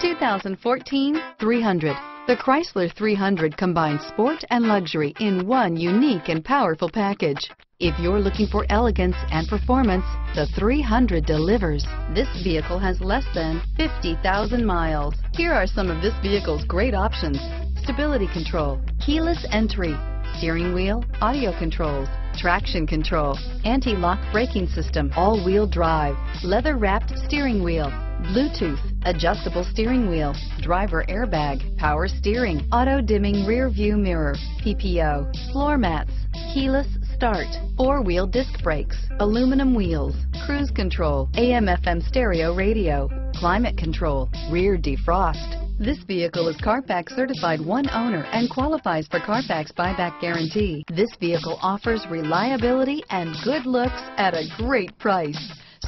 2014 300. The Chrysler 300 combines sport and luxury in one unique and powerful package. If you're looking for elegance and performance, the 300 delivers. This vehicle has less than 50,000 miles. Here are some of this vehicle's great options. Stability control, keyless entry, steering wheel, audio controls, traction control, anti-lock braking system, all-wheel drive, leather-wrapped steering wheel, Bluetooth, adjustable steering wheel, driver airbag, power steering, auto-dimming rear view mirror, PPO, floor mats, keyless start, four-wheel disc brakes, aluminum wheels, cruise control, AM FM stereo radio, climate control, rear defrost, this vehicle is Carfax certified one owner and qualifies for Carfax buyback guarantee. This vehicle offers reliability and good looks at a great price.